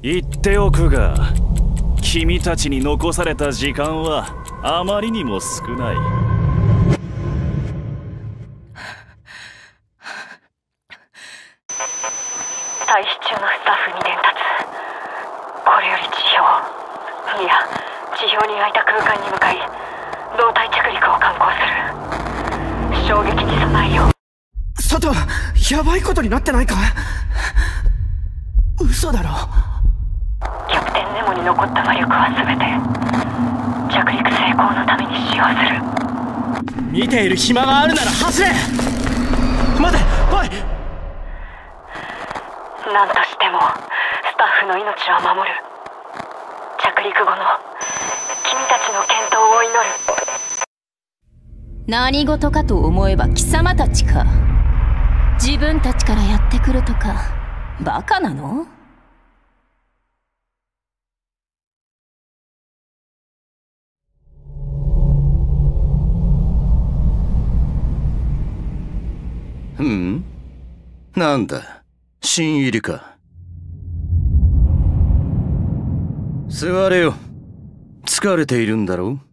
言っておくが君たちに残された時間はあまりにも少ない。退避中のスタッフに伝達。これより地表いや地表に空いた空間に向かい胴体着陸を敢行する。衝撃に備えよう。佐藤やばいことになってないか？嘘だろキャプテンネモに残った魔力は全て着陸成功のために使用する。見ている暇があるなら走れ。待ておい。何としてもスタッフの命を守る。着陸後の君たちの健闘を祈る。何事かと思えば貴様たちか。自分たちからやってくるとか。バカなの？うん。なんだ。新入りか。座れよ。疲れているんだろう？